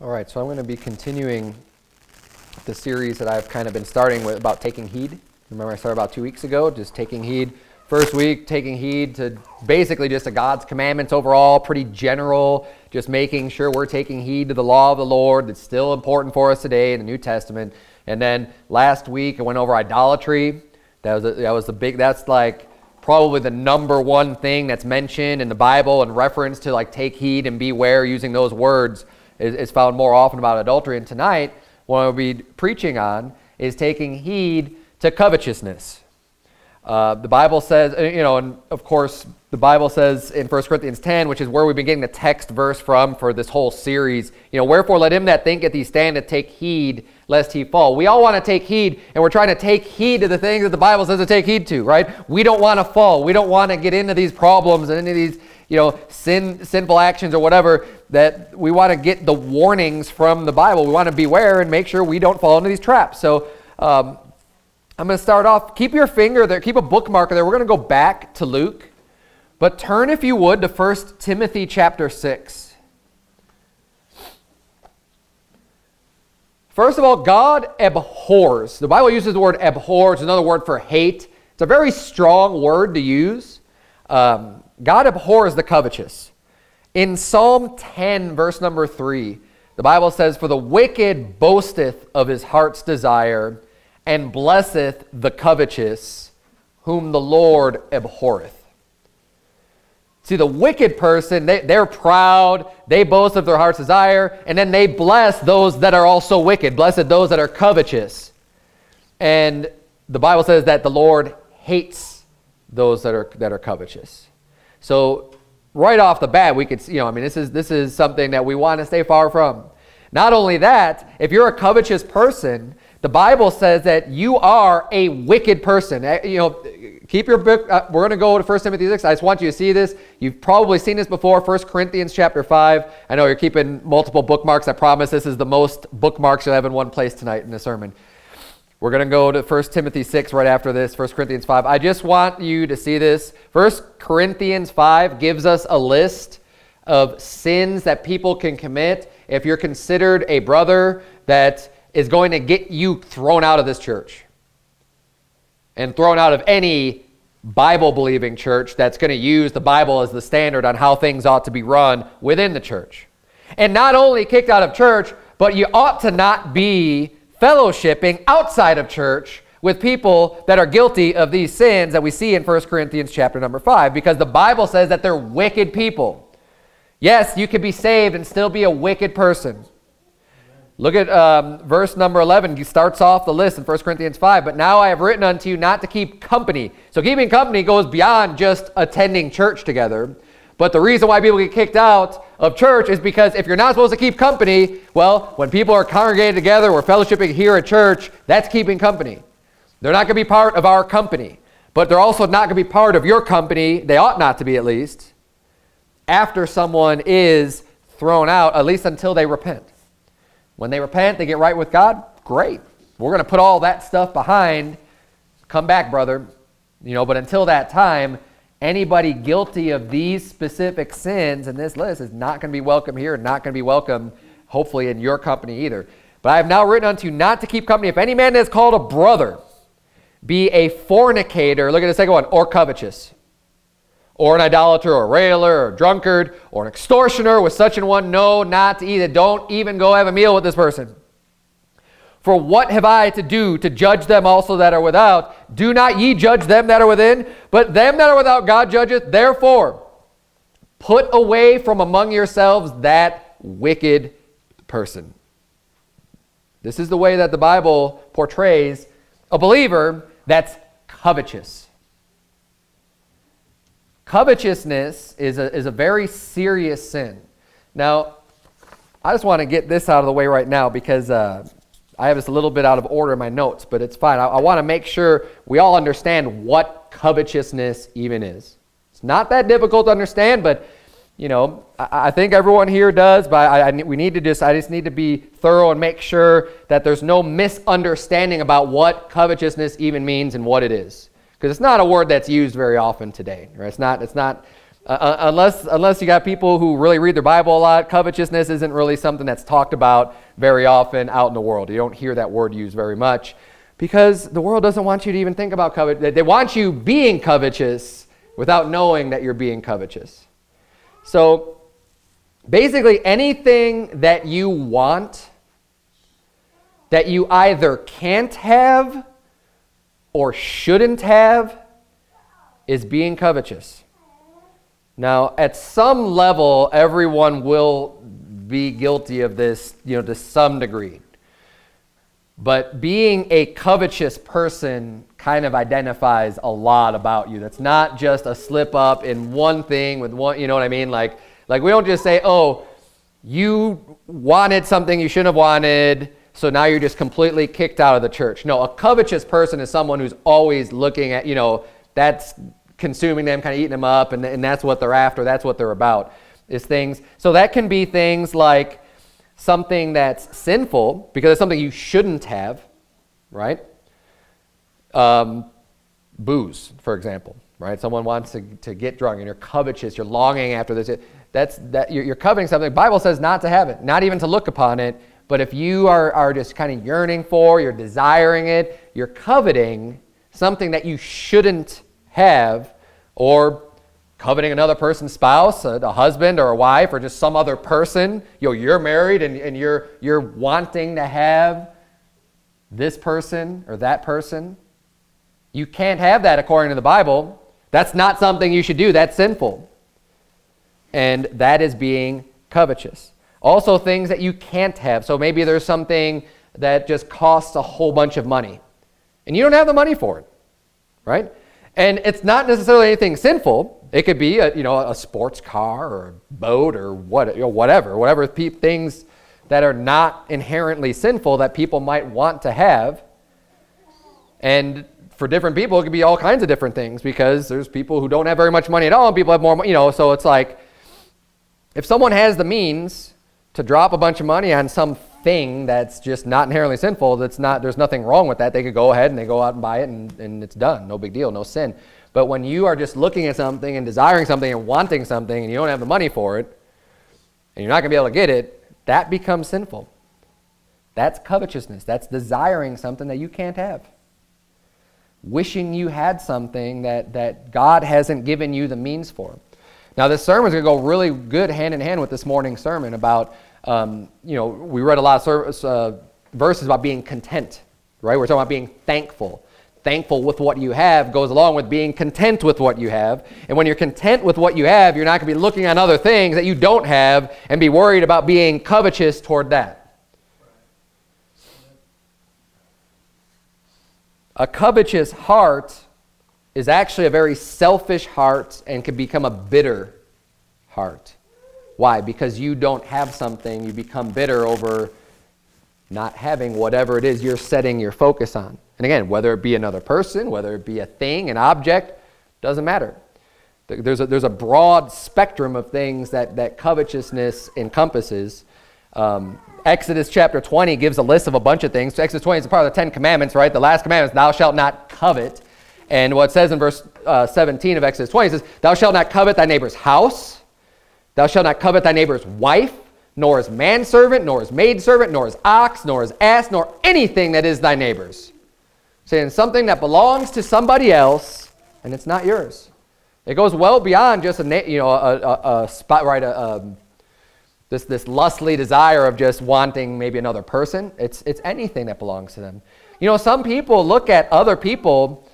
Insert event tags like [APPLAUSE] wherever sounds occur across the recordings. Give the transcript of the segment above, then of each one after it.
All right, so I'm going to be continuing the series that I've kind of been starting with about taking heed. Remember, I started about two weeks ago, just taking heed. First week, taking heed to basically just to God's commandments overall, pretty general, just making sure we're taking heed to the law of the Lord that's still important for us today in the New Testament. And then last week, I went over idolatry. That was, a, that was the big, that's like probably the number one thing that's mentioned in the Bible in reference to like take heed and beware using those words is, is found more often about adultery. And tonight, what I'll be preaching on is taking heed to covetousness. Uh, the Bible says, uh, you know, and of course, the Bible says in 1 Corinthians 10, which is where we've been getting the text verse from for this whole series, you know, wherefore let him that thinketh he standeth take heed lest he fall. We all want to take heed, and we're trying to take heed to the things that the Bible says to take heed to, right? We don't want to fall. We don't want to get into these problems and into these, you know, sin, sinful actions or whatever that we want to get the warnings from the Bible. We want to beware and make sure we don't fall into these traps. So um, I'm going to start off. Keep your finger there. Keep a bookmark there. We're going to go back to Luke. But turn, if you would, to 1 Timothy chapter 6. First of all, God abhors. The Bible uses the word abhor. It's another word for hate. It's a very strong word to use. Um, God abhors the covetous. In Psalm 10, verse number 3, the Bible says, For the wicked boasteth of his heart's desire, and blesseth the covetous, whom the Lord abhorreth. See, the wicked person, they, they're proud, they boast of their heart's desire, and then they bless those that are also wicked. Blessed those that are covetous. And the Bible says that the Lord hates those that are, that are covetous. So right off the bat, we could, you know, I mean, this is, this is something that we want to stay far from. Not only that, if you're a covetous person, the Bible says that you are a wicked person. Eh, you know, keep your book. Uh, we're going to go to 1 Timothy 6. I just want you to see this. You've probably seen this before. 1 Corinthians chapter 5. I know you're keeping multiple bookmarks. I promise this is the most bookmarks you'll have in one place tonight in the sermon. We're going to go to 1 Timothy 6 right after this, 1 Corinthians 5. I just want you to see this. 1 Corinthians 5 gives us a list of sins that people can commit if you're considered a brother that is going to get you thrown out of this church and thrown out of any Bible believing church that's going to use the Bible as the standard on how things ought to be run within the church. And not only kicked out of church, but you ought to not be fellowshipping outside of church with people that are guilty of these sins that we see in 1 Corinthians chapter number 5 because the Bible says that they're wicked people. Yes, you can be saved and still be a wicked person. Look at um, verse number 11. He starts off the list in 1 Corinthians 5. But now I have written unto you not to keep company. So keeping company goes beyond just attending church together. But the reason why people get kicked out of church is because if you're not supposed to keep company, well, when people are congregated together, we're fellowshipping here at church, that's keeping company. They're not going to be part of our company. But they're also not going to be part of your company. They ought not to be at least. After someone is thrown out, at least until they repent. When they repent, they get right with God, great. We're going to put all that stuff behind. Come back, brother. You know, but until that time, anybody guilty of these specific sins in this list is not going to be welcome here, not going to be welcome, hopefully, in your company either. But I have now written unto you not to keep company. If any man is called a brother, be a fornicator, look at the second one, or covetous or an idolater, or a railer, or a drunkard, or an extortioner with such an one, no, not to eat it. Don't even go have a meal with this person. For what have I to do to judge them also that are without? Do not ye judge them that are within, but them that are without God judgeth. Therefore, put away from among yourselves that wicked person. This is the way that the Bible portrays a believer that's covetous. Covetousness is a, is a very serious sin. Now, I just want to get this out of the way right now because uh, I have this a little bit out of order in my notes, but it's fine. I, I want to make sure we all understand what covetousness even is. It's not that difficult to understand, but you know, I, I think everyone here does, but I, I, we need to just, I just need to be thorough and make sure that there's no misunderstanding about what covetousness even means and what it is because it's not a word that's used very often today. Right? It's not. It's not. Uh, uh, unless, unless you got people who really read their Bible a lot, covetousness isn't really something that's talked about very often out in the world. You don't hear that word used very much because the world doesn't want you to even think about covet. They want you being covetous without knowing that you're being covetous. So basically, anything that you want that you either can't have or shouldn't have is being covetous. Now, at some level, everyone will be guilty of this, you know, to some degree. But being a covetous person kind of identifies a lot about you. That's not just a slip up in one thing with one, you know what I mean? Like, like we don't just say, oh, you wanted something you shouldn't have wanted, so now you're just completely kicked out of the church. No, a covetous person is someone who's always looking at, you know, that's consuming them, kind of eating them up, and, and that's what they're after, that's what they're about, is things. So that can be things like, something that's sinful because it's something you shouldn't have, right? Um, booze, for example, right? Someone wants to, to get drunk and you're covetous, you're longing after this. That's, that, you're, you're coveting something. The Bible says not to have it, not even to look upon it. But if you are, are just kind of yearning for, you're desiring it, you're coveting something that you shouldn't have, or coveting another person's spouse, a, a, husband or a wife, or just some other person. You know, you're married and, and you're, you're wanting to have this person or that person. You can't have that according to the Bible. That's not something you should do. That's sinful. And that is being covetous. Also, things that you can't have. So maybe there's something that just costs a whole bunch of money, and you don't have the money for it, right? And it's not necessarily anything sinful. It could be a, you know, a sports car or a boat or what, you know, whatever, whatever pe- things that are not inherently sinful that people might want to have. And for different people, it could be all kinds of different things because there's people who don't have very much money at all and people have more, you know, so it's like if someone has the means to drop a bunch of money on something that's just not inherently sinful, that's not, there's nothing wrong with that. They could go ahead and they go out and buy it and, and it's done. No big deal, no sin. But when you are just looking at something and desiring something and wanting something and you don't have the money for it, and you're not going to be able to get it, that becomes sinful. That's covetousness. That's desiring something that you can't have. Wishing you had something that, that God hasn't given you the means for. Now, this sermon is going to go really good hand in hand with this morning's sermon about, um, you know, we read a lot of service, uh, verses about being content, right? We're talking about being thankful thankful with what you have goes along with being content with what you have. And when you're content with what you have, you're not going to be looking at other things that you don't have and be worried about being covetous toward that. A covetous heart is actually a very selfish heart and can become a bitter heart. Why? Because you don't have something, you become bitter over not having whatever it is you're setting your focus on. And again, whether it be another person, whether it be a thing, an object, doesn't matter. There's a, there's a broad spectrum of things that, that covetousness encompasses. Um, Exodus chapter 20 gives a list of a bunch of things. So Exodus 20 is a part of the Ten Commandments, right? The last commandment is, Thou shalt not covet. And what it says in verse uh, 17 of Exodus 20 says, Thou shalt not covet thy neighbor's house, thou shalt not covet thy neighbor's wife, nor his manservant, nor his maidservant, nor his ox, nor his ass, nor anything that is thy neighbor's saying something that belongs to somebody else and it's not yours. It goes well beyond just a you know a, a, a spot right a, um, this this lustly desire of just wanting maybe another person. It's it's anything that belongs to them. You know, some people look at other people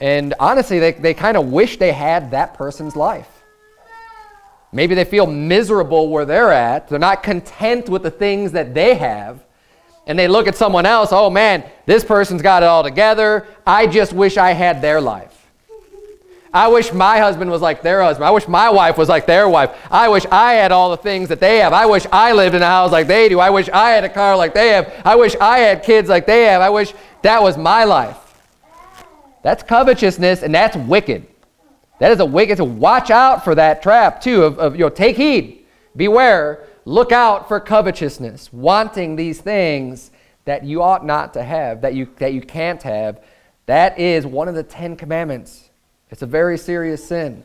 and honestly they, they kind of wish they had that person's life. Maybe they feel miserable where they're at. They're not content with the things that they have and they look at someone else, oh man, this person's got it all together. I just wish I had their life. I wish my husband was like their husband. I wish my wife was like their wife. I wish I had all the things that they have. I wish I lived in a house like they do. I wish I had a car like they have. I wish I had kids like they have. I wish that was my life. That's covetousness and that's wicked. That is a wicked. So watch out for that trap too of, of you know, take heed. Beware Look out for covetousness, wanting these things that you ought not to have, that you, that you can't have. That is one of the Ten Commandments. It's a very serious sin.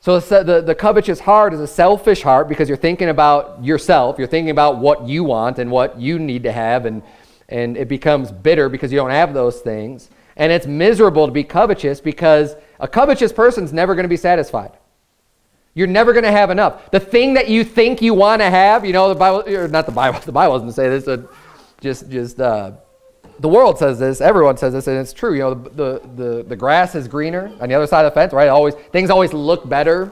So the, the covetous heart is a selfish heart because you're thinking about yourself. You're thinking about what you want and what you need to have, and, and it becomes bitter because you don't have those things. And it's miserable to be covetous because a covetous person's never going to be satisfied. You're never going to have enough. The thing that you think you want to have, you know, the Bible, or not the Bible, [LAUGHS] the Bible doesn't say this, just, just uh, the world says this, everyone says this, and it's true. You know, the, the, the grass is greener on the other side of the fence, right? Always things always look better,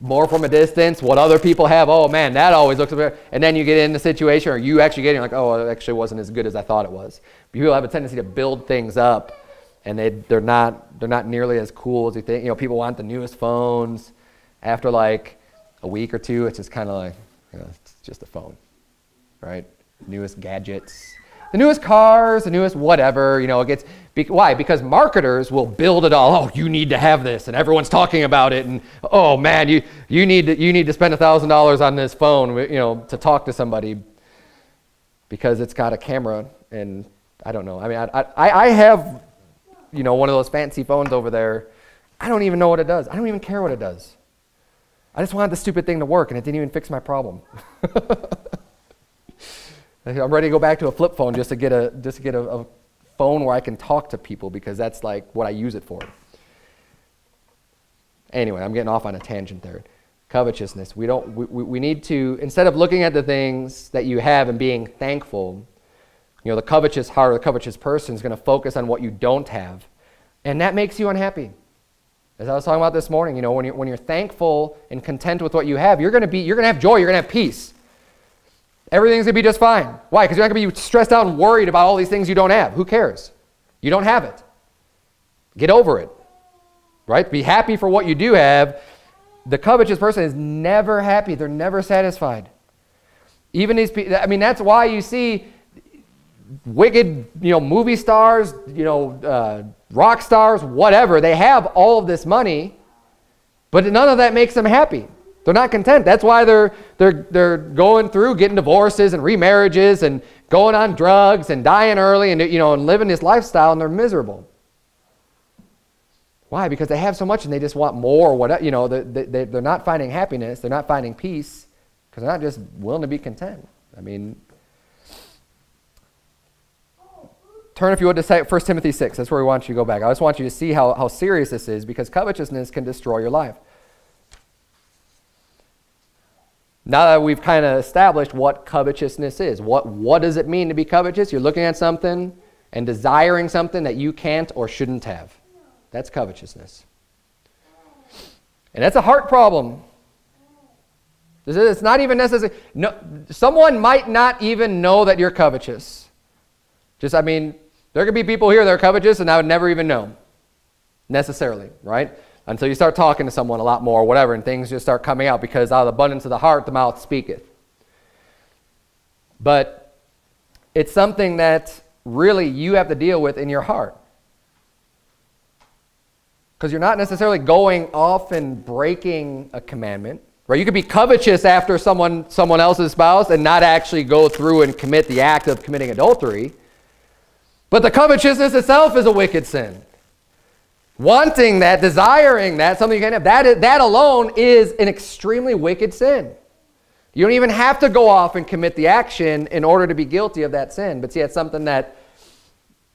more from a distance. What other people have, oh man, that always looks better. And then you get in the situation, or you actually getting like, oh, it actually wasn't as good as I thought it was. People have a tendency to build things up, and they they're not they're not nearly as cool as you think. You know, people want the newest phones. After like a week or two, it's just kind of like, you know, it's just a phone, right? Newest gadgets the newest cars, the newest whatever, you know, it gets, be, why? Because marketers will build it all. Oh, you need to have this, and everyone's talking about it, and oh man, you, you, need, to, you need to spend $1,000 on this phone, you know, to talk to somebody because it's got a camera, and I don't know. I mean, I, I, I have, you know, one of those fancy phones over there. I don't even know what it does. I don't even care what it does. I just wanted the stupid thing to work, and it didn't even fix my problem. [LAUGHS] I'm ready to go back to a flip phone just to get a just to get a, a phone where I can talk to people because that's like what I use it for. Anyway, I'm getting off on a tangent there. Covetousness. We don't. We, we need to instead of looking at the things that you have and being thankful. You know, the covetous heart or the covetous person is going to focus on what you don't have, and that makes you unhappy. As I was talking about this morning, you know, when you're, when you're thankful and content with what you have, you're going to be, you're going to have joy, you're going to have peace. Everything's going to be just fine. Why? Because you're not going to be stressed out and worried about all these things you don't have. Who cares? You don't have it. Get over it. Right? Be happy for what you do have. The covetous person is never happy. They're never satisfied. Even these people, I mean, that's why you see wicked, you know, movie stars, you know, uh, rock stars, whatever. They have all of this money, but none of that makes them happy. They're not content. That's why they're, they're, they're going through getting divorces and remarriages and going on drugs and dying early and, you know, and living this lifestyle and they're miserable. Why? Because they have so much and they just want more or whatever. You know, they, they, they're not finding happiness. They're not finding peace because they're not just willing to be content. I mean, turn if you would to 1 Timothy 6. That's where we want you to go back. I just want you to see how, how serious this is because covetousness can destroy your life. Now that we've kind of established what covetousness is, what, what does it mean to be covetous? You're looking at something and desiring something that you can't or shouldn't have. That's covetousness. And that's a heart problem. It's not even necessary. No, someone might not even know that you're covetous. Just, I mean, there could be people here that are covetous and I would never even know necessarily, right? until you start talking to someone a lot more or whatever, and things just start coming out because out of the abundance of the heart, the mouth speaketh. But it's something that really you have to deal with in your heart. Because you're not necessarily going off and breaking a commandment. Right? You could be covetous after someone, someone else's spouse and not actually go through and commit the act of committing adultery. But the covetousness itself is a wicked sin wanting that, desiring that, something you can't have, that, is, that alone is an extremely wicked sin. You don't even have to go off and commit the action in order to be guilty of that sin. But see, it's something that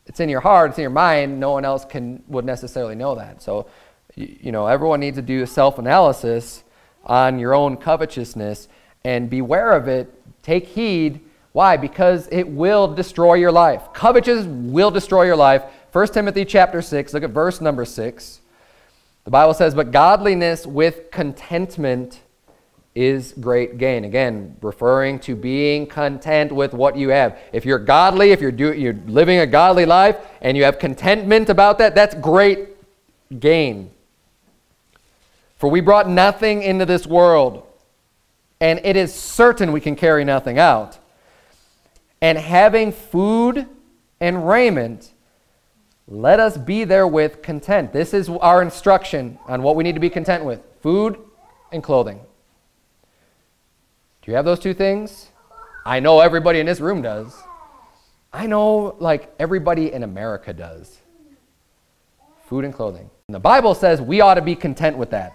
it's in your heart, it's in your mind. No one else can would necessarily know that. So, you, you know, everyone needs to do a self-analysis on your own covetousness and beware of it. Take heed. Why? Because it will destroy your life. Covetous will destroy your life. 1 Timothy chapter 6, look at verse number 6. The Bible says, But godliness with contentment is great gain. Again, referring to being content with what you have. If you're godly, if you're, do, you're living a godly life, and you have contentment about that, that's great gain. For we brought nothing into this world, and it is certain we can carry nothing out. And having food and raiment, let us be therewith content. This is our instruction on what we need to be content with food and clothing. Do you have those two things? I know everybody in this room does. I know, like, everybody in America does. Food and clothing. And the Bible says we ought to be content with that.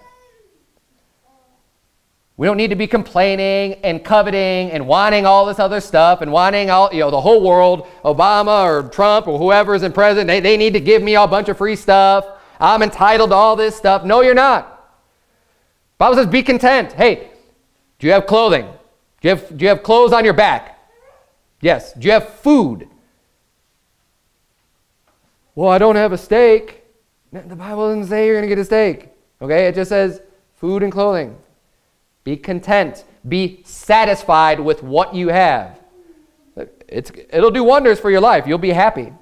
We don't need to be complaining and coveting and wanting all this other stuff and wanting all, you know, the whole world, Obama or Trump or whoever is in president, they, they need to give me a bunch of free stuff. I'm entitled to all this stuff. No, you're not. Bible says be content. Hey, do you have clothing? Do you have, do you have clothes on your back? Yes. Do you have food? Well, I don't have a steak. The Bible doesn't say you're going to get a steak. Okay? It just says food and clothing. Be content. Be satisfied with what you have. It's, it'll do wonders for your life. You'll be happy.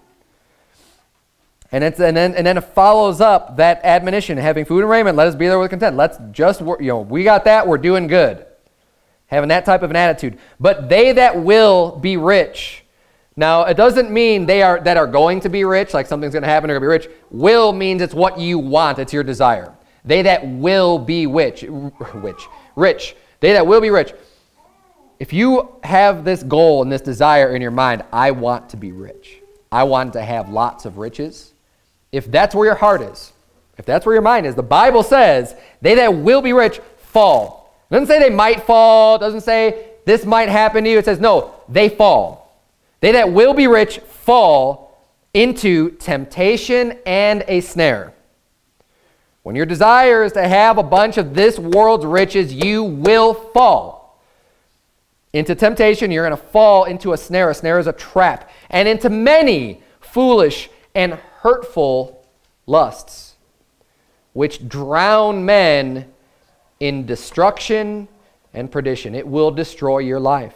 And, it's, and, then, and then it follows up that admonition, having food and raiment, let us be there with content. Let's just, you know, we got that, we're doing good. Having that type of an attitude. But they that will be rich. Now, it doesn't mean they are that are going to be rich, like something's going to happen, they're going to be rich. Will means it's what you want, it's your desire. They that will be which, which, rich. They that will be rich. If you have this goal and this desire in your mind, I want to be rich. I want to have lots of riches. If that's where your heart is, if that's where your mind is, the Bible says they that will be rich fall. It doesn't say they might fall. It doesn't say this might happen to you. It says no, they fall. They that will be rich fall into temptation and a snare. When your desire is to have a bunch of this world's riches, you will fall into temptation. You're going to fall into a snare. A snare is a trap. And into many foolish and hurtful lusts, which drown men in destruction and perdition. It will destroy your life.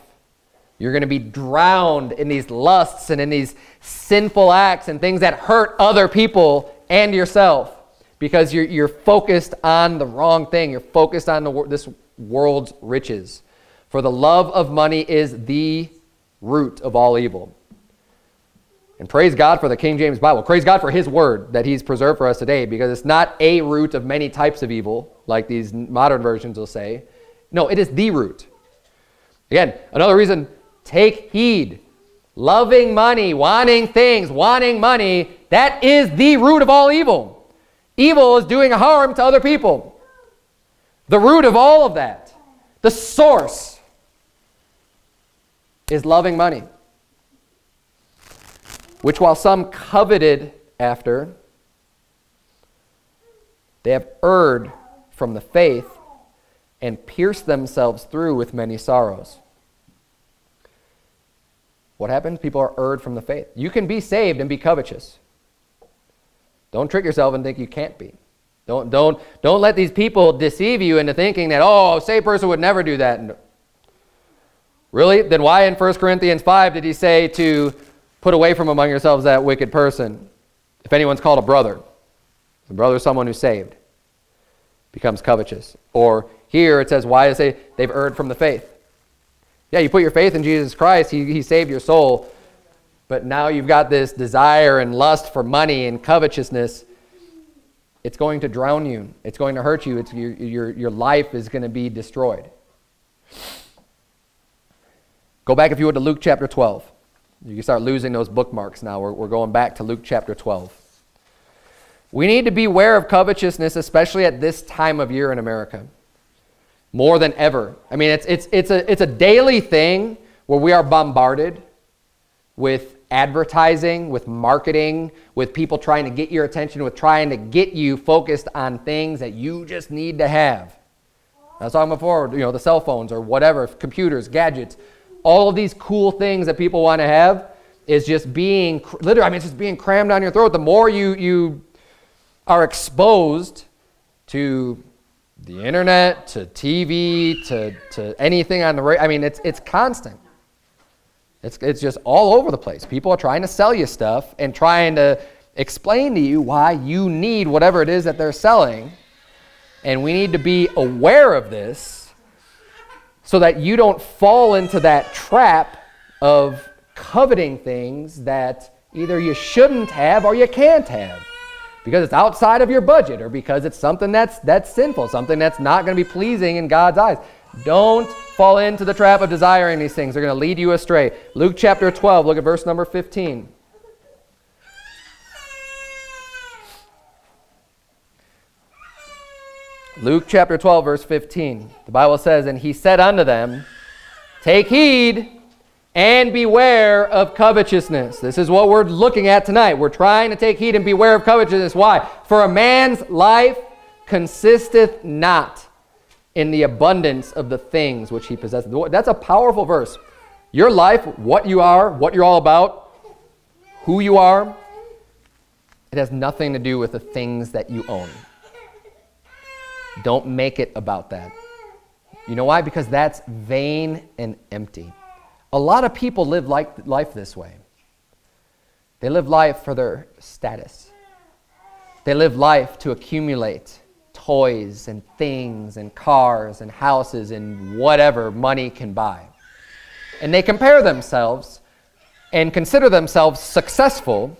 You're going to be drowned in these lusts and in these sinful acts and things that hurt other people and yourself because you're, you're focused on the wrong thing. You're focused on the, this world's riches. For the love of money is the root of all evil. And praise God for the King James Bible. Praise God for His Word that He's preserved for us today because it's not a root of many types of evil, like these modern versions will say. No, it is the root. Again, another reason take heed. Loving money, wanting things, wanting money, that is the root of all evil. Evil is doing harm to other people. The root of all of that, the source, is loving money which while some coveted after, they have erred from the faith and pierced themselves through with many sorrows. What happens? People are erred from the faith. You can be saved and be covetous. Don't trick yourself and think you can't be. Don't, don't, don't let these people deceive you into thinking that, oh, a saved person would never do that. Really? Then why in 1 Corinthians 5 did he say to Put away from among yourselves that wicked person. If anyone's called a brother, a brother is someone who's saved, becomes covetous. Or here it says, why does it they've erred from the faith? Yeah, you put your faith in Jesus Christ, he, he saved your soul. But now you've got this desire and lust for money and covetousness. It's going to drown you. It's going to hurt you. It's, your, your, your life is going to be destroyed. Go back, if you would, to Luke chapter 12. You can start losing those bookmarks now. We're, we're going back to Luke chapter 12. We need to beware of covetousness, especially at this time of year in America, more than ever. I mean, it's, it's, it's, a, it's a daily thing where we are bombarded with advertising, with marketing, with people trying to get your attention, with trying to get you focused on things that you just need to have. I was talking before, you know, the cell phones or whatever, computers, gadgets. All of these cool things that people want to have is just being literally i mean it's just being crammed down your throat. The more you you are exposed to the internet to tv to, to anything on the radio i mean it's it's constant it's, it's just all over the place. People are trying to sell you stuff and trying to explain to you why you need whatever it is that they're selling. And we need to be aware of this so that you don't fall into that trap of coveting things that either you shouldn't have or you can't have. Because it's outside of your budget or because it's something that's that's sinful, something that's not going to be pleasing in God's eyes. Don't fall into the trap of desiring these things. They're going to lead you astray. Luke chapter 12, look at verse number 15. Luke chapter 12, verse 15. The Bible says, And he said unto them, Take heed and beware of covetousness. This is what we're looking at tonight. We're trying to take heed and beware of covetousness. Why? For a man's life consisteth not in the abundance of the things which he possesses. That's a powerful verse. Your life, what you are, what you're all about, who you are, it has nothing to do with the things that you own. Don't make it about that. You know why? Because that's vain and empty. A lot of people live like, life this way. They live life for their status. They live life to accumulate toys and things and cars and houses and whatever money can buy. And they compare themselves and consider themselves successful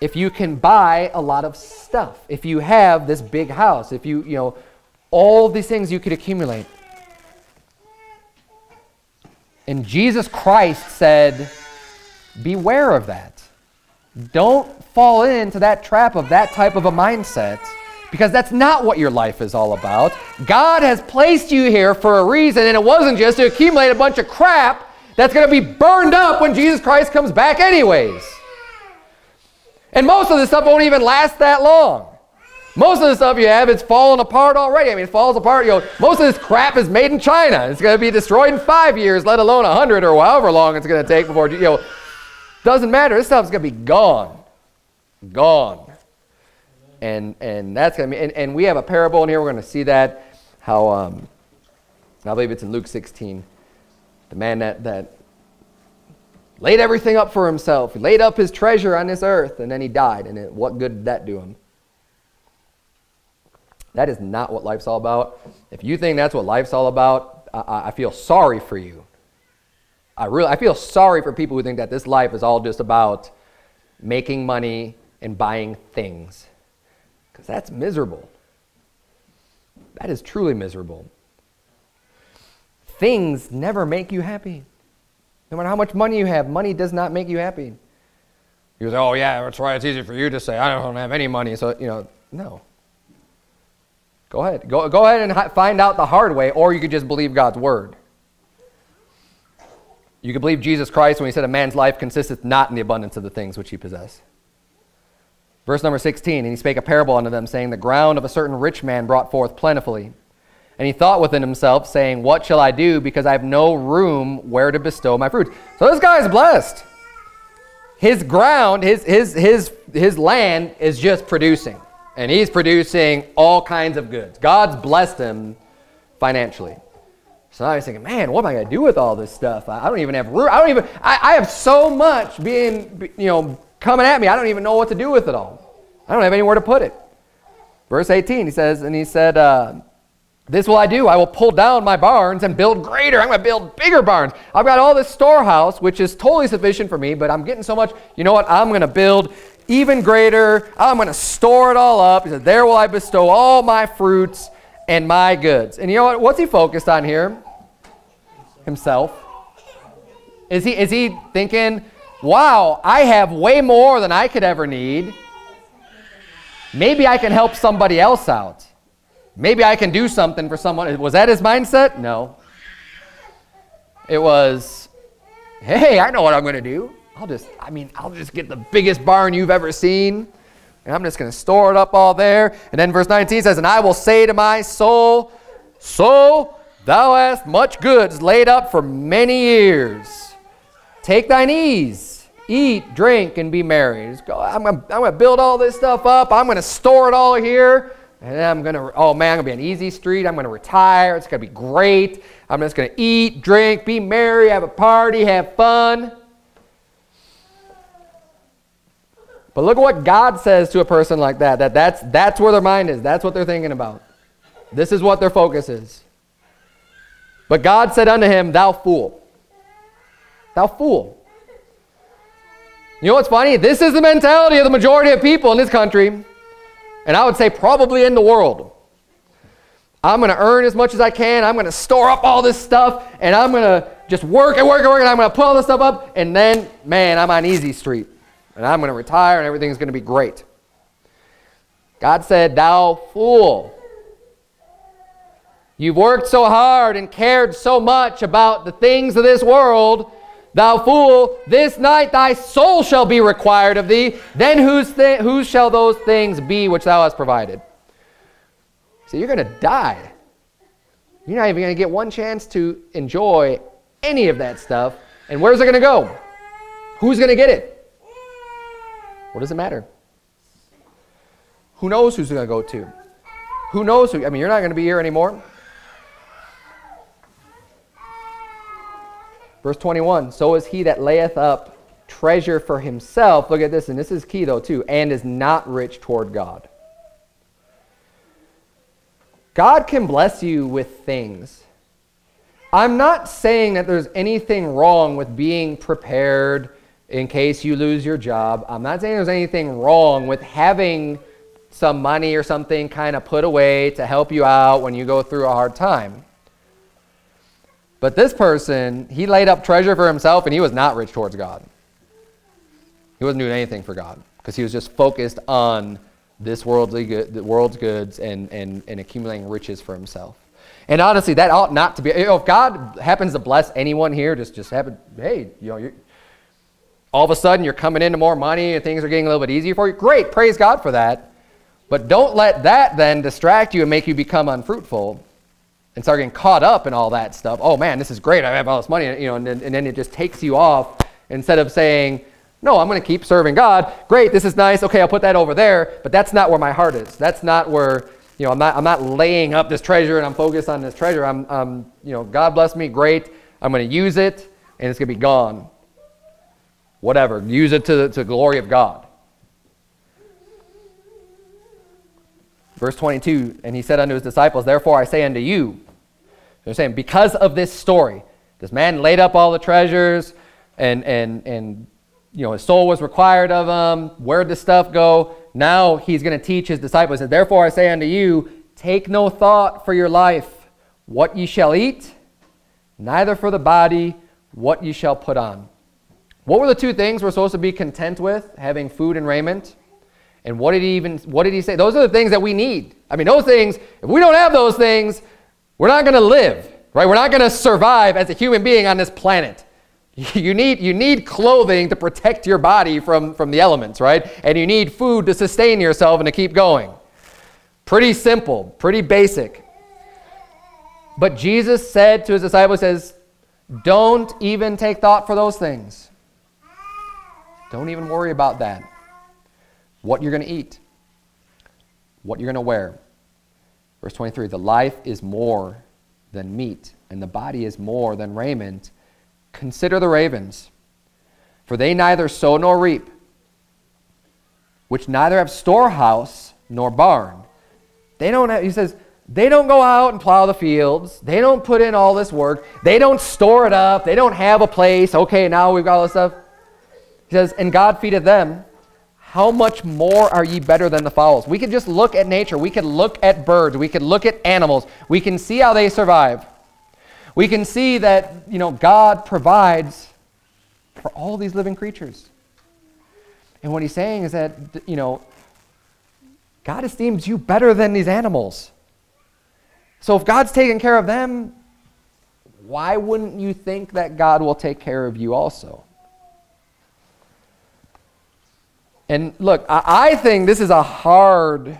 if you can buy a lot of stuff, if you have this big house, if you, you know, all these things you could accumulate. And Jesus Christ said, Beware of that. Don't fall into that trap of that type of a mindset because that's not what your life is all about. God has placed you here for a reason, and it wasn't just to accumulate a bunch of crap that's going to be burned up when Jesus Christ comes back, anyways. And most of the stuff won't even last that long. Most of the stuff you have, it's falling apart already. I mean, it falls apart. You know, most of this crap is made in China. It's going to be destroyed in five years, let alone a hundred or however long it's going to take before, you know, doesn't matter. This stuff's going to be gone. Gone. And, and that's going to be, and, and we have a parable in here. We're going to see that, how, um, I believe it's in Luke 16. The man that, that laid everything up for himself. He laid up his treasure on this earth, and then he died. And it, what good did that do him? That is not what life's all about. If you think that's what life's all about, I, I feel sorry for you. I really, I feel sorry for people who think that this life is all just about making money and buying things, because that's miserable. That is truly miserable. Things never make you happy. No matter how much money you have, money does not make you happy. You say, oh, yeah, that's why it's easy for you to say, I don't have any money. So, you know, no. Go ahead. Go, go ahead and find out the hard way, or you could just believe God's word. You could believe Jesus Christ when he said, A man's life consisteth not in the abundance of the things which he possesses. Verse number 16, and he spake a parable unto them, saying, The ground of a certain rich man brought forth plentifully. And he thought within himself, saying, What shall I do, because I have no room where to bestow my fruit? So this guy is blessed. His ground, his, his, his, his land is just producing. And he's producing all kinds of goods. God's blessed him financially. So I was thinking, man, what am I going to do with all this stuff? I don't even have room. I don't even, I, I have so much being, you know, coming at me. I don't even know what to do with it all. I don't have anywhere to put it. Verse 18, he says, and he said, uh, this will I do. I will pull down my barns and build greater. I'm going to build bigger barns. I've got all this storehouse, which is totally sufficient for me, but I'm getting so much. You know what? I'm going to build even greater. I'm going to store it all up. He said, There will I bestow all my fruits and my goods. And you know what? What's he focused on here? Himself. Is he, is he thinking, wow, I have way more than I could ever need? Maybe I can help somebody else out. Maybe I can do something for someone. Was that his mindset? No. It was, hey, I know what I'm going to do. I'll just, I mean, I'll just get the biggest barn you've ever seen. And I'm just going to store it up all there. And then verse 19 says, And I will say to my soul, Soul, thou hast much goods laid up for many years. Take thine ease, eat, drink, and be merry. Go, I'm going to build all this stuff up. I'm going to store it all here. And then I'm going to, oh man, I'm going to be on easy street. I'm going to retire. It's going to be great. I'm just going to eat, drink, be merry, have a party, have fun. But look at what God says to a person like that. That that's, that's where their mind is. That's what they're thinking about. This is what their focus is. But God said unto him, Thou fool. Thou fool. You know what's funny? This is the mentality of the majority of people in this country, and I would say probably in the world. I'm going to earn as much as I can. I'm going to store up all this stuff, and I'm going to just work and work and work, and I'm going to put all this stuff up, and then, man, I'm on easy street and I'm going to retire and everything's going to be great. God said, Thou fool. You've worked so hard and cared so much about the things of this world. Thou fool, this night thy soul shall be required of thee. Then whose, th- whose shall those things be which thou hast provided? So you're going to die. You're not even going to get one chance to enjoy any of that stuff. And where's it going to go? Who's going to get it? What does it matter? Who knows who's going to go to? Who knows who? I mean, you're not going to be here anymore. Verse 21 So is he that layeth up treasure for himself. Look at this, and this is key though, too, and is not rich toward God. God can bless you with things. I'm not saying that there's anything wrong with being prepared in case you lose your job. I'm not saying there's anything wrong with having some money or something kind of put away to help you out when you go through a hard time. But this person, he laid up treasure for himself and he was not rich towards God. He wasn't doing anything for God because he was just focused on this worldly good, the world's goods and, and, and accumulating riches for himself. And honestly, that ought not to be. You know, if God happens to bless anyone here, just just happen, hey, you know, all of a sudden you're coming into more money and things are getting a little bit easier for you. Great, praise God for that. But don't let that then distract you and make you become unfruitful and start getting caught up in all that stuff. Oh man, this is great. I have all this money, you know, and then, and then it just takes you off instead of saying, no, I'm going to keep serving God. Great, this is nice. Okay, I'll put that over there, but that's not where my heart is. That's not where, you know, I'm not, I'm not laying up this treasure and I'm focused on this treasure. I'm, I'm you know, God bless me, great. I'm going to use it and it's going to be gone. Whatever, use it to to the glory of God. Verse 22, and he said unto his disciples, Therefore I say unto you, they're saying, because of this story, this man laid up all the treasures, and, and, and you know, his soul was required of him. Where'd the stuff go? Now he's going to teach his disciples. And therefore I say unto you, take no thought for your life, what ye shall eat, neither for the body, what ye shall put on. What were the two things we're supposed to be content with? Having food and raiment. And what did he even what did he say? Those are the things that we need. I mean, those things, if we don't have those things, we're not going to live, right? We're not going to survive as a human being on this planet. [LAUGHS] You need, you need clothing to protect your body from, from the elements, right? And you need food to sustain yourself and to keep going. Pretty simple, pretty basic. But Jesus said to his disciples, says, don't even take thought for those things. Don't even worry about that. What you're going to eat, what you're going to wear, Verse 23 The life is more than meat, and the body is more than raiment. Consider the ravens, for they neither sow nor reap, which neither have storehouse nor barn. They don't have, he says, they don't go out and plow the fields. They don't put in all this work. They don't store it up. They don't have a place. Okay, now we've got all this stuff. He says, and God feedeth them how much more are ye better than the fowls? We could just look at nature. We could look at birds. We could look at animals. We can see how they survive. We can see that, you know, God provides for all these living creatures. And what he's saying is that, you know, God esteems you better than these animals. So if God's taking care of them, why wouldn't you think that God will take care of you also? And look, I think this is a hard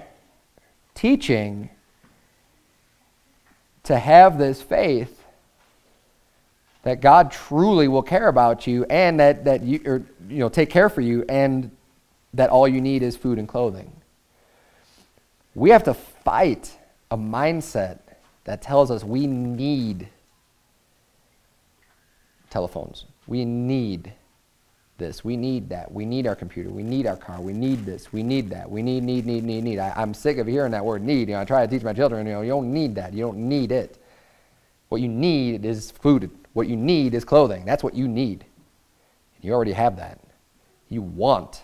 teaching to have this faith that God truly will care about you and that, that you, or, you know, take care for you and that all you need is food and clothing. We have to fight a mindset that tells us we need telephones. We need this. We need that. We need our computer. We need our car. We need this. We need that. We need, need, need, need, need. I, am sick of hearing that word need. You know, I try to teach my children, you know, you don't need that. You don't need it. What you need is food. What you need is clothing. That's what you need. You already have that. You want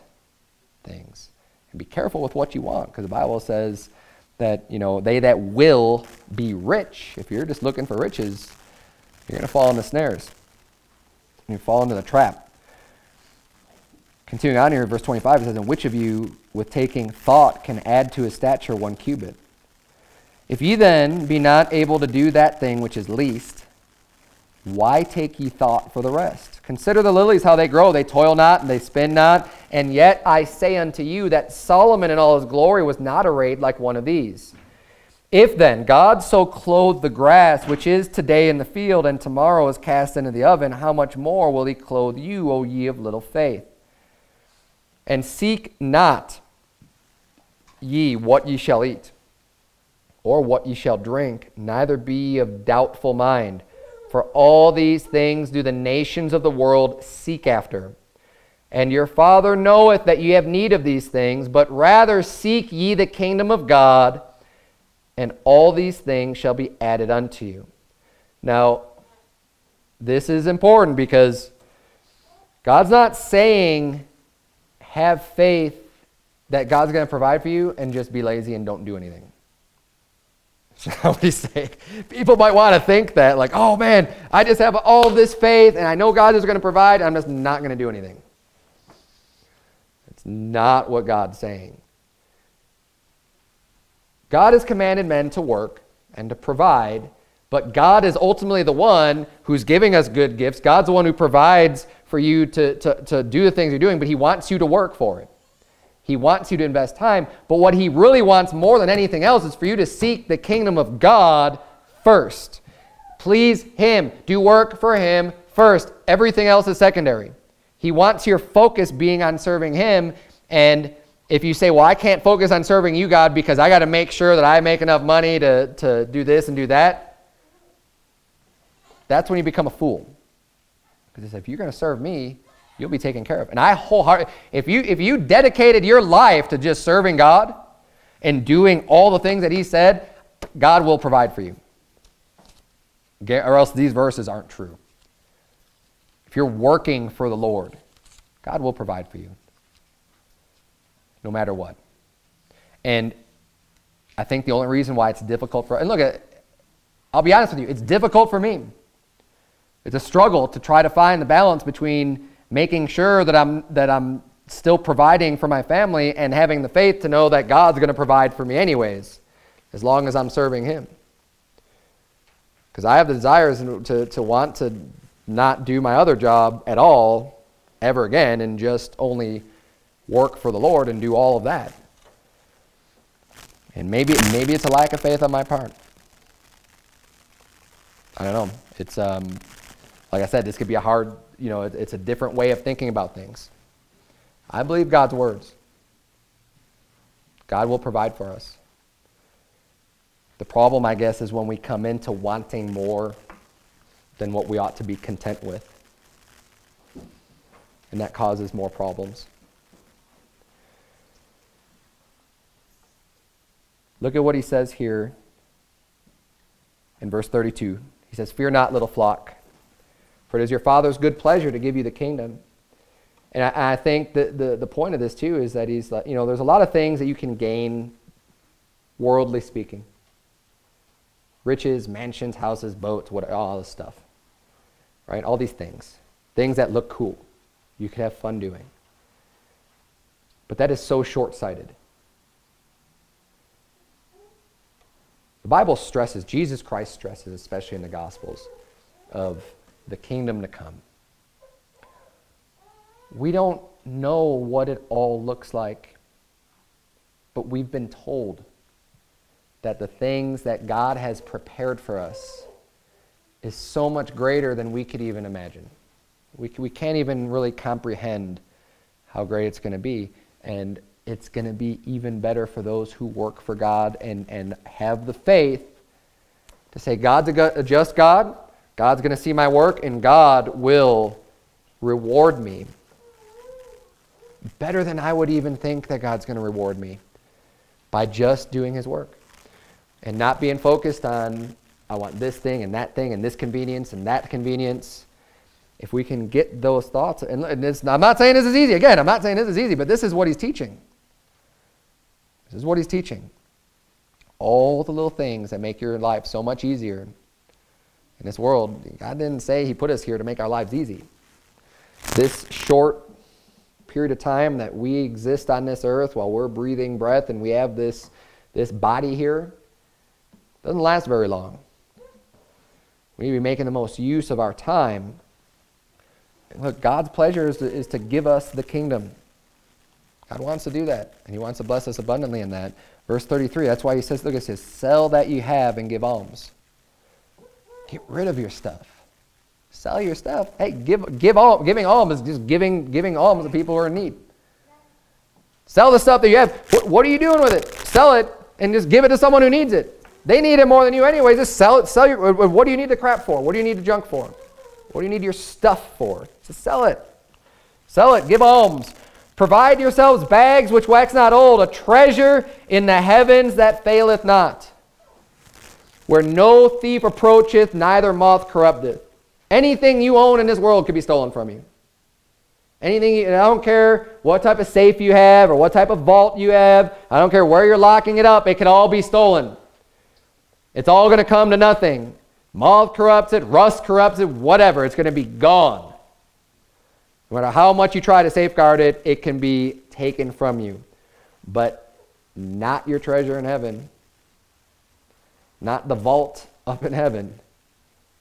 things. And be careful with what you want because the Bible says that, you know, they that will be rich, if you're just looking for riches, you're going to fall into snares. You fall into the trap. Continuing on here, in verse 25, it says, And which of you, with taking thought, can add to his stature one cubit? If ye then be not able to do that thing which is least, why take ye thought for the rest? Consider the lilies, how they grow. They toil not and they spin not. And yet I say unto you that Solomon in all his glory was not arrayed like one of these. If then God so clothed the grass, which is today in the field and tomorrow is cast into the oven, how much more will he clothe you, O ye of little faith? And seek not ye what ye shall eat, or what ye shall drink, neither be ye of doubtful mind. For all these things do the nations of the world seek after. And your Father knoweth that ye have need of these things, but rather seek ye the kingdom of God and all these things shall be added unto you. Now, this is important because God's not saying have faith that God's going to provide for you and just be lazy and don't do anything. [LAUGHS] That's what he's. People might want to think that, like, oh man, I just have all this faith and I know God is going to provide, I'm just not going to do anything. It's not what God's saying. God has commanded men to work and to provide, but God is ultimately the one who's giving us good gifts. God's the one who provides for you to, to, to do the things you're doing, but He wants you to work for it. He wants you to invest time, but what He really wants more than anything else is for you to seek the kingdom of God first. Please Him. Do work for Him first. Everything else is secondary. He wants your focus being on serving Him and if you say, well, I can't focus on serving you, God, because I got to make sure that I make enough money to, to do this and do that, that's when you become a fool. Because if you're going to serve me, you'll be taken care of. And I wholeheartedly, if you, if you dedicated your life to just serving God and doing all the things that he said, God will provide for you. Or else these verses aren't true. If you're working for the Lord, God will provide for you no matter what. And I think the only reason why it's difficult for, and look, I'll be honest with you, it's difficult for me. It's a struggle to try to find the balance between making sure that I'm, that I'm still providing for my family and having the faith to know that God's going to provide for me anyways, as long as I'm serving Him. Because I have the desires to, to want to not do my other job at all ever again and just only work for the Lord and do all of that. And maybe, maybe it's a lack of faith on my part. I don't know. It's, um, like I said, this could be a hard, you know, it, it's a different way of thinking about things. I believe God's words. God will provide for us. The problem, I guess, is when we come into wanting more than what we ought to be content with. And that causes more problems. Look at what he says here in verse 32. He says, Fear not, little flock, for it is your Father's good pleasure to give you the kingdom. And I, I think that the, the point of this, too, is that he's, like, you know, there's a lot of things that you can gain, worldly speaking riches, mansions, houses, boats, what, all this stuff. Right? All these things. Things that look cool. You could have fun doing. But that is so short sighted. The Bible stresses, Jesus Christ stresses, especially in the Gospels, of the kingdom to come. We don't know what it all looks like, but we've been told that the things that God has prepared for us is so much greater than we could even imagine. We, we can't even really comprehend how great it's going to be. And it's going to be even better for those who work for God and, and have the faith to say, God's a, just God, God's going to see my work, and God will reward me. Better than I would even think that God's going to reward me by just doing His work and not being focused on, I want this thing and that thing and this convenience and that convenience if we can get those thoughts, and, I'm not saying this is easy. Again, I'm not saying this is easy, but this is what he's teaching. This is what he's teaching. All the little things that make your life so much easier in this world. God didn't say he put us here to make our lives easy. This short period of time that we exist on this earth while we're breathing breath and we have this, this body here, Doesn't last very long. We need to be making the most use of our time. And look, God's pleasure is to, is to give us the kingdom. God wants to do that, and He wants to bless us abundantly in that. Verse 33, that's why He says, look, it says, sell that you have and give alms. Get rid of your stuff. Sell your stuff. Hey, give, give all, giving alms is just giving, giving alms to people who are in need. Sell the stuff that you have. What, what are you doing with it? Sell it and just give it to someone who needs it. They need it more than you anyway. Just sell it. Sell your, uh, what do you need the crap for? What do you need the junk for? What do you need your stuff for? Just sell it. Sell it. Give alms. Provide yourselves bags which wax not old, a treasure in the heavens that faileth not, where no thief approacheth, neither moth corrupteth. Anything you own in this world could be stolen from you. Anything, I don't care what type of safe you have or what type of vault you have. I don't care where you're locking it up. It can all be stolen. It's all going to come to nothing. Moth corrupts it, rust corrupts it, whatever. It's going to be gone. No matter how much you try to safeguard it, it can be taken from you. But not your treasure in heaven. Not the vault up in heaven.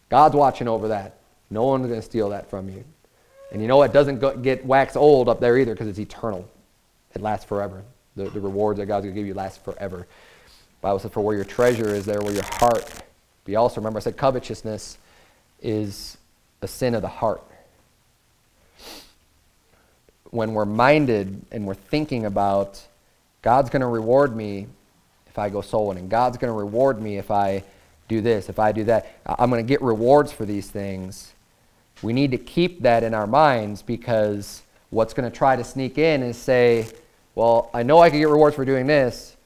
God's watching over that. No one's going to steal that from you. And you know it doesn't go, get wax old up there either because it's eternal. It lasts forever. The, the rewards that God's going to give you last forever. The Bible says, for where your treasure is, there where your heart. You also remember I said covetousness is a sin of the heart. When we're minded and we're thinking about God's going to reward me I go soul winning. God's going to reward me if I do this, if I do that. I'm going to get rewards for these things. We need to keep that in our minds because what's going to try to sneak in is say, well, I know I can get rewards for doing this,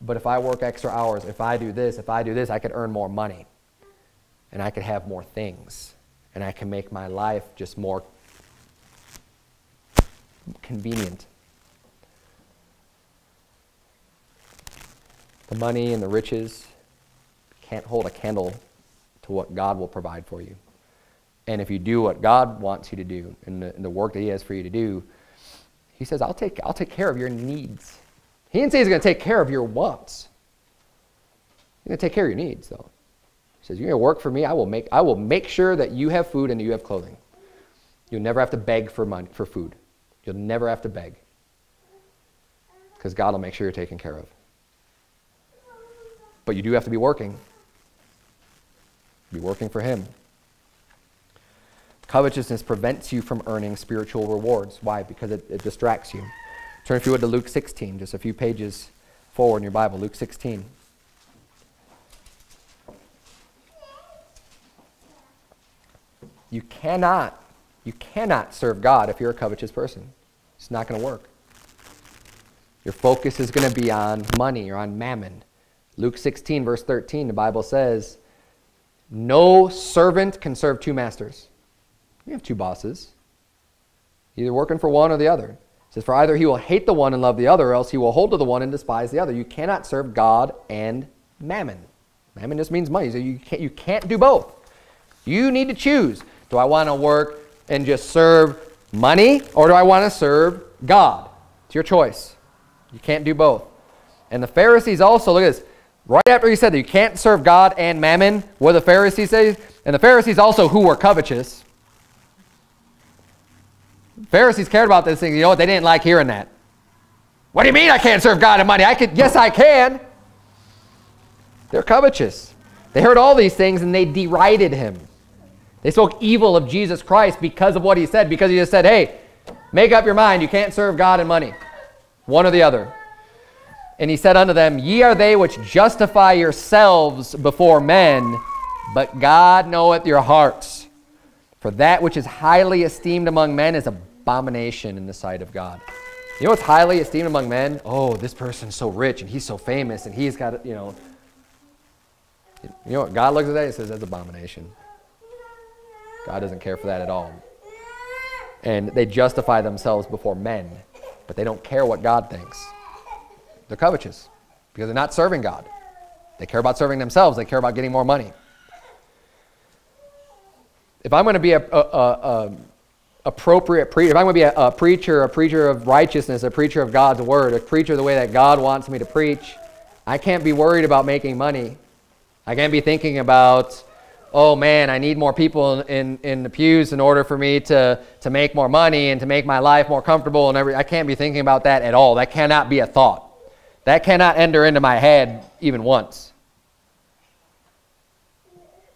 but if I work extra hours, if I do this, if I do this, I could earn more money. And I could have more things. And I can make my life just more convenient. The money and the riches can't hold a candle to what God will provide for you. And if you do what God wants you to do and the, and the work that He has for you to do, He says, I'll take, I'll take care of your needs. He didn't say He's going to take care of your wants. He's going to take care of your needs, though. He says, You're going to work for me. I will, make, I will make sure that you have food and you have clothing. You'll never have to beg for, money, for food. You'll never have to beg. Because God will make sure you're taken care of. But you do have to be working. Be working for Him. Covetousness prevents you from earning spiritual rewards. Why? Because it, it distracts you. Turn, if you would, to Luke 16, just a few pages forward in your Bible. Luke 16. You cannot, you cannot serve God if you're a covetous person. It's not going to work. Your focus is going to be on money or on mammon. Luke 16, verse 13, the Bible says, No servant can serve two masters. You have two bosses. Either working for one or the other. It says, For either he will hate the one and love the other, or else he will hold to the one and despise the other. You cannot serve God and mammon. Mammon just means money. So you can't, you can't do both. You need to choose. Do I want to work and just serve money, or do I want to serve God? It's your choice. You can't do both. And the Pharisees also, look at this. Right after he said that you can't serve God and mammon, what the Pharisees say? And the Pharisees also who were covetous. Pharisees cared about this thing. You know what? They didn't like hearing that. What do you mean I can't serve God and money? I could. Yes, I can. They're covetous. They heard all these things and they derided him. They spoke evil of Jesus Christ because of what he said, because he just said, hey, make up your mind. You can't serve God and money, one or the other. And he said unto them, Ye are they which justify yourselves before men, but God knoweth your hearts. For that which is highly esteemed among men is abomination in the sight of God. You know what's highly esteemed among men? Oh, this person's so rich and he's so famous and he's got, you know. You know what? God looks at that and says, that's abomination. God doesn't care for that at all. And they justify themselves before men, but they don't care what God thinks. They're covetous because they're not serving God. They care about serving themselves, they care about getting more money if I'm going to be a, a, a, appropriate preacher, if I'm going to be a, a preacher, a preacher of righteousness, a preacher of God's word, a preacher the way that God wants me to preach, I can't be worried about making money. I can't be thinking about, oh man, I need more people in, in, in, the pews in order for me to, to make more money and to make my life more comfortable and every I can't be thinking about that at all. That cannot be a thought. That cannot enter into my head even once.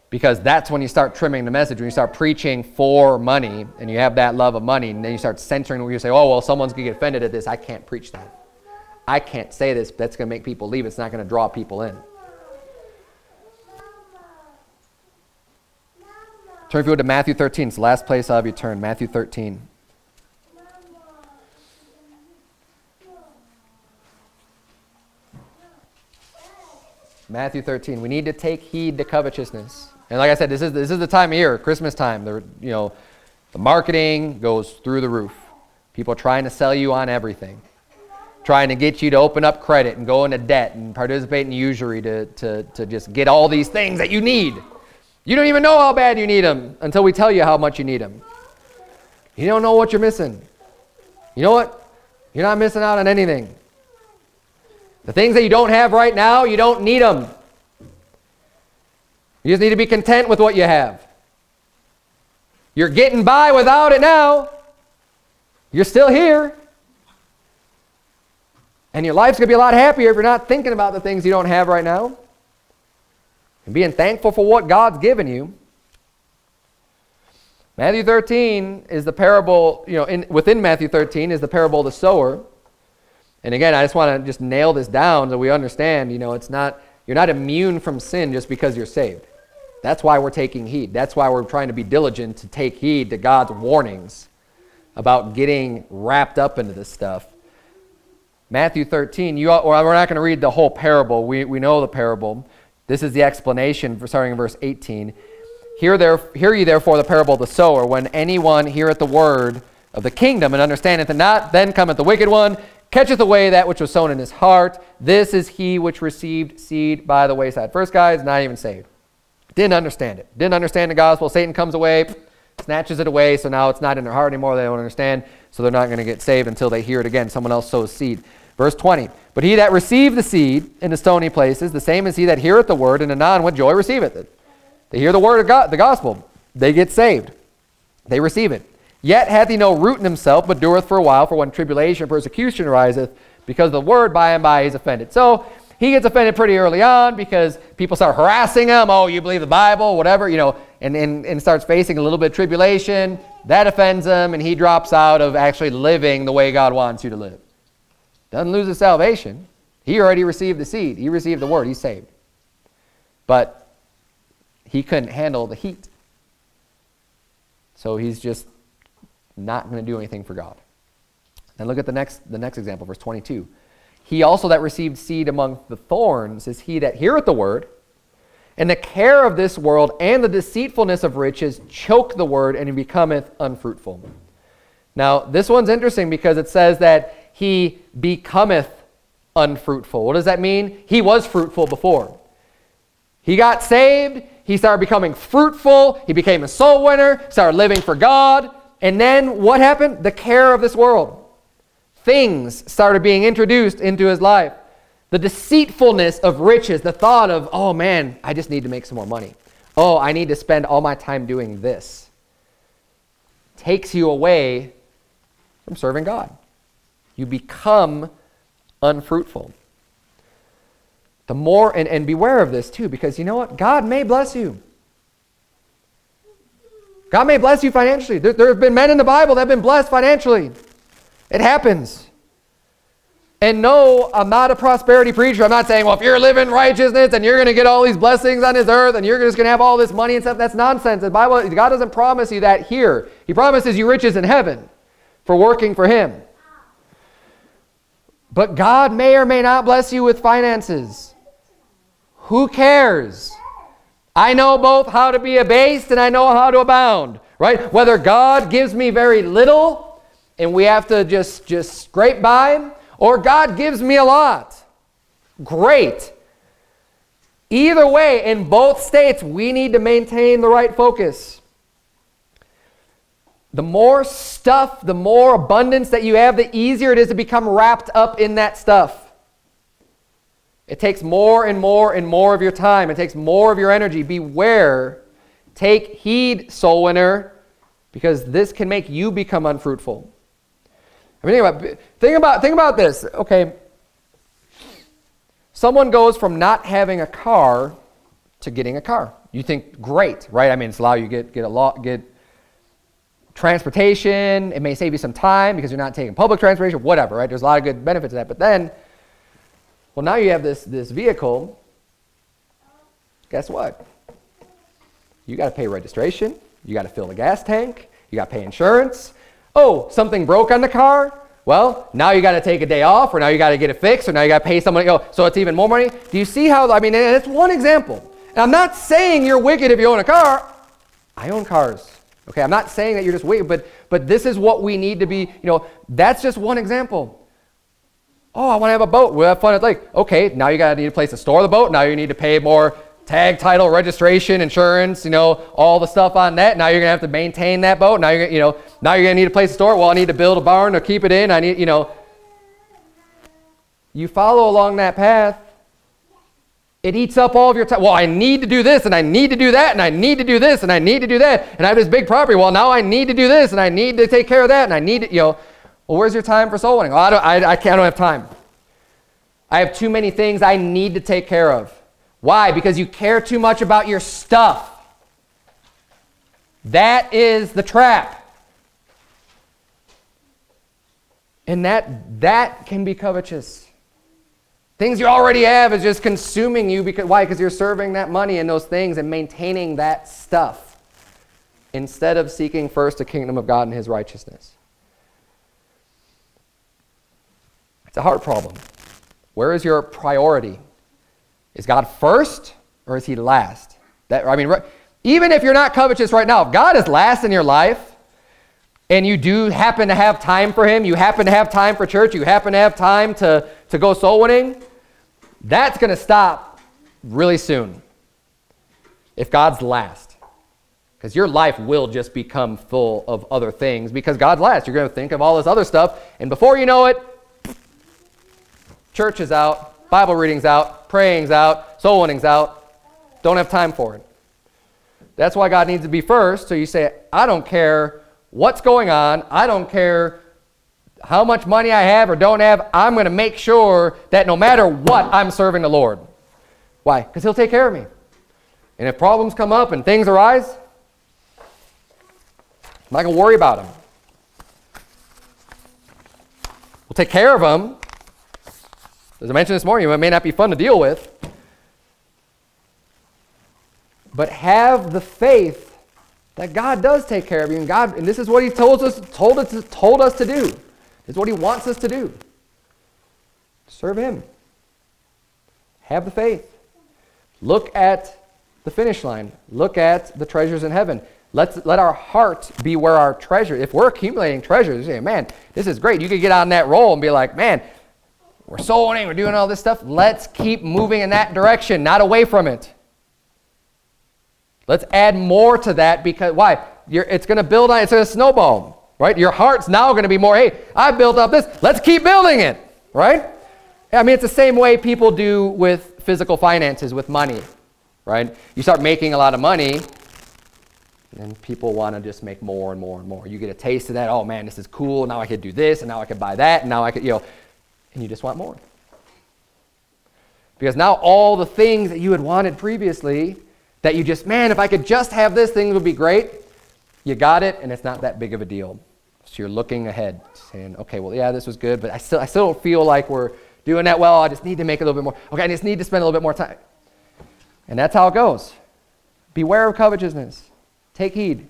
Because that's when you start trimming the message, when you start preaching for money and you have that love of money, and then you start censoring where you say, oh, well, someone's going to get offended at this. I can't preach that. I can't say this. That's going to make people leave. It's not going to draw people in. Turn if you go to Matthew 13. It's the last place I'll have you turn. Matthew 13. Matthew 13. We need to take heed to covetousness. And like I said, this is, this is the time of year, Christmas time. The, you know, the marketing goes through the roof. People trying to sell you on everything. Trying to get you to open up credit and go into debt and participate in usury to, to, to just get all these things that you need. You don't even know how bad you need them until we tell you how much you need them. You don't know what you're missing. You know what? You're not missing out on anything. The things that you don't have right now, you don't need them. You just need to be content with what you have. You're getting by without it now. You're still here. And your life's going to be a lot happier if you're not thinking about the things you don't have right now. And being thankful for what God's given you. Matthew 13 is the parable, you know, in, within Matthew 13 is the parable of the sower. And again, I just want to just nail this down so we understand, you know, it's not, you're not immune from sin just because you're saved. That's why we're taking heed. That's why we're trying to be diligent to take heed to God's warnings about getting wrapped up into this stuff. Matthew 13, you, or we're not going to read the whole parable. We, we know the parable. This is the explanation for starting in verse 18. Hear, there, hear ye therefore the parable of the sower. When anyone heareth the word of the kingdom and understandeth it not, then cometh the wicked one, catcheth away that which was sown in his heart. This is he which received seed by the wayside. First guy is not even saved. Didn't understand it. Didn't understand the gospel. Satan comes away, snatches it away, so now it's not in their heart anymore. They don't understand, so they're not going to get saved until they hear it again. Someone else sows seed. Verse 20. But he that received the seed in the stony places, the same as he that heareth the word, and anon with joy receiveth it. They hear the word of God, the gospel. They get saved. They receive it. Yet hath he no root in himself, but dureth for a while, for when tribulation and persecution ariseth, because the word by and by is offended. So he gets offended pretty early on because people start harassing him. Oh, you believe the Bible, whatever, you know, and, and, and starts facing a little bit of tribulation. That offends him, and he drops out of actually living the way God wants you to live. Doesn't lose his salvation. He already received the seed. He received the word. He's saved. But he couldn't handle the heat. So he's just not going to do anything for God. And look at the next, the next example, verse 22. He also that received seed among the thorns is he that heareth the word, and the care of this world and the deceitfulness of riches choke the word, and he becometh unfruitful. Now, this one's interesting because it says that he becometh unfruitful. What does that mean? He was fruitful before. He got saved, he started becoming fruitful, he became a soul winner, started living for God, and then what happened? The care of this world things started being introduced into his life. The deceitfulness of riches, the thought of, oh man, I just need to make some more money. Oh, I need to spend all my time doing this, takes you away from serving God. You become unfruitful. The more, and, and beware of this too, because you know what? God may bless you. God may bless you financially. There, there have been men in the Bible that have been blessed financially. It happens. And no, I'm not a prosperity preacher. I'm not saying, well, if you're living righteousness and you're going to get all these blessings on this earth and you're just going to have all this money and stuff, that's nonsense. The Bible, God doesn't promise you that here. He promises you riches in heaven for working for Him. But God may or may not bless you with finances. Who cares? I know both how to be abased and I know how to abound, right? Whether God gives me very little and we have to just, just scrape by, or God gives me a lot. Great. Either way, in both states, we need to maintain the right focus. The more stuff, the more abundance that you have, the easier it is to become wrapped up in that stuff. It takes more and more and more of your time. It takes more of your energy. Beware. Take heed, soul winner, because this can make you become unfruitful. I mean, think about, think about, think about this. Okay. Someone goes from not having a car to getting a car. You think, great, right? I mean, it's allow you get, get a lot, get transportation. It may save you some time because you're not taking public transportation, whatever, right? There's a lot of good benefits to that. But then, well, now you have this, this vehicle. Guess what? You got to pay registration. You got to fill the gas tank. You got to pay insurance. Oh, something broke on the car. Well, now you got to take a day off, or now you got to get it fixed, or now you got to pay someone. Oh, so it's even more money. Do you see how? I mean, it's one example. And I'm not saying you're wicked if you own a car. I own cars. Okay, I'm not saying that you're just wicked, but but this is what we need to be. You know, that's just one example. Oh, I want to have a boat. We'll have fun at the lake. Okay, now you got to need a place to store the boat. Now you need to pay more tag, title, registration, insurance. You know, all the stuff on that. Now you're gonna have to maintain that boat. Now you're going to, you know now you're gonna need a place to store it. Well, I need to build a barn or keep it in. I need you know. You follow along that path, it eats up all of your time. Well, I need to do this, and I need to do that, and I need to do this, and I need to do that, and I have this big property. Well, now I need to do this, and I need to take care of that, and I need to, you know. Well, where's your time for soul winning? Well, I, don't, I, I, can't, I don't have time. I have too many things I need to take care of. Why? Because you care too much about your stuff. That is the trap. And that, that can be covetous. Things you already have is just consuming you because why? Because you're serving that money and those things and maintaining that stuff instead of seeking first the kingdom of God and his righteousness. It's a heart problem. Where is your priority? Is God first or is he last? That I mean even if you're not covetous right now, if God is last in your life, and you do happen to have time for him, you happen to have time for church, you happen to have time to, to go soul winning, that's going to stop really soon if God's last. Because your life will just become full of other things because God's last. You're going to think of all this other stuff, and before you know it, church is out, Bible reading's out, praying's out, soul winning's out. Don't have time for it. That's why God needs to be first. So you say, I don't care what's going on. I don't care how much money I have or don't have. I'm going to make sure that no matter what, I'm serving the Lord. Why? Because He'll take care of me. And if problems come up and things arise, I'm not going to worry about them. We'll take care of them. As I mentioned this morning, it may not be fun to deal with. But have the faith that God does take care of you, and God, and this is what He told us, told us, told us to do. This is what He wants us to do. Serve Him. Have the faith. Look at the finish line. Look at the treasures in heaven. Let's let our heart be where our treasure. If we're accumulating treasures, say, man, this is great. You could get on that roll and be like, man, we're soul winning, we're doing all this stuff. Let's keep moving in that direction, not away from it. Let's add more to that because why? You're, it's going to build on. It's to snowball, right? Your heart's now going to be more. Hey, I built up this. Let's keep building it, right? I mean, it's the same way people do with physical finances, with money, right? You start making a lot of money, and people want to just make more and more and more. You get a taste of that. Oh man, this is cool. Now I could do this, and now I could buy that, and now I could, you know, and you just want more. Because now all the things that you had wanted previously that you just, man, if I could just have this, things would be great. You got it, and it's not that big of a deal. So you're looking ahead, saying, okay, well, yeah, this was good, but I still, I still don't feel like we're doing that well. I just need to make a little bit more. Okay, I just need to spend a little bit more time. And that's how it goes. Beware of covetousness. Take heed.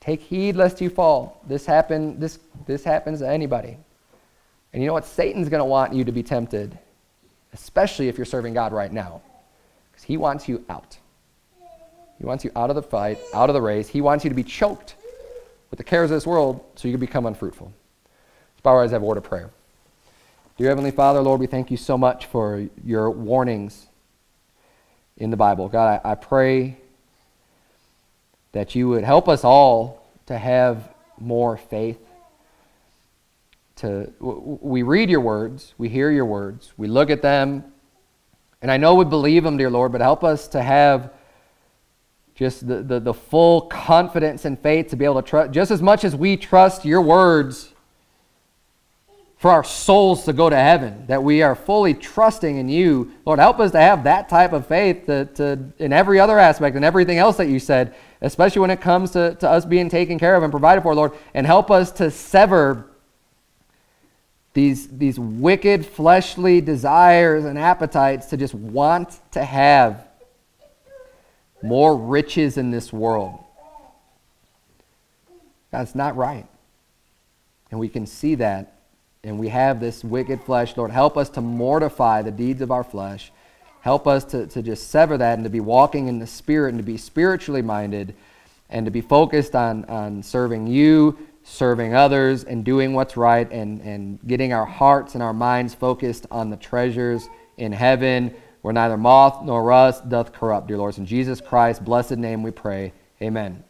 Take heed lest you fall. This happen, this, this happens to anybody. And you know what? Satan's going to want you to be tempted, especially if you're serving God right now. Because he wants you out. He wants you out of the fight, out of the race. He wants you to be choked with the cares of this world so you can become unfruitful. Let's bow our eyes have a word of prayer. Dear Heavenly Father, Lord, we thank you so much for your warnings in the Bible. God, I, I pray that you would help us all to have more faith, to we read your words, we hear your words, we look at them, and I know we believe them, dear Lord, but help us to have just the, the, the full confidence and faith to be able to trust, just as much as we trust your words for our souls to go to heaven, that we are fully trusting in you. Lord, help us to have that type of faith to, to, in every other aspect and everything else that you said, especially when it comes to, to us being taken care of and provided for, Lord. And help us to sever these, these wicked fleshly desires and appetites to just want to have more riches in this world. That's not right. And we can see that. And we have this wicked flesh. Lord, help us to mortify the deeds of our flesh. Help us to, to just sever that and to be walking in the Spirit and to be spiritually minded and to be focused on, on serving you, serving others, and doing what's right and, and getting our hearts and our minds focused on the treasures in heaven where neither moth nor rust doth corrupt, dear Lord. In Jesus Christ's blessed name we pray. Amen.